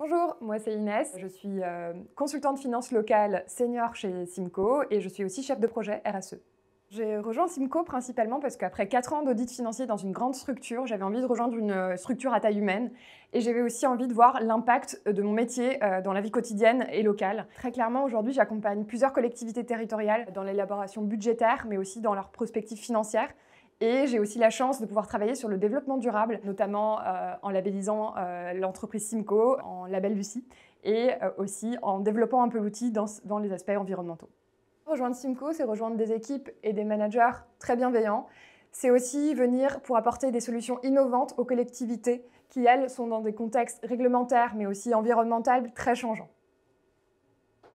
Bonjour, moi c'est Inès, je suis euh, consultante finance locale senior chez Simco et je suis aussi chef de projet RSE. J'ai rejoint Simco principalement parce qu'après 4 ans d'audit financier dans une grande structure, j'avais envie de rejoindre une euh, structure à taille humaine et j'avais aussi envie de voir l'impact de mon métier euh, dans la vie quotidienne et locale. Très clairement, aujourd'hui, j'accompagne plusieurs collectivités territoriales dans l'élaboration budgétaire, mais aussi dans leurs prospectives financières. Et j'ai aussi la chance de pouvoir travailler sur le développement durable, notamment euh, en labellisant euh, l'entreprise Simco en label Lucie et euh, aussi en développant un peu l'outil dans, dans, les aspects environnementaux. Rejoindre Simco, c'est rejoindre des équipes et des managers très bienveillants. C'est aussi venir pour apporter des solutions innovantes aux collectivités qui, elles, sont dans des contextes réglementaires mais aussi environnementaux très changeants.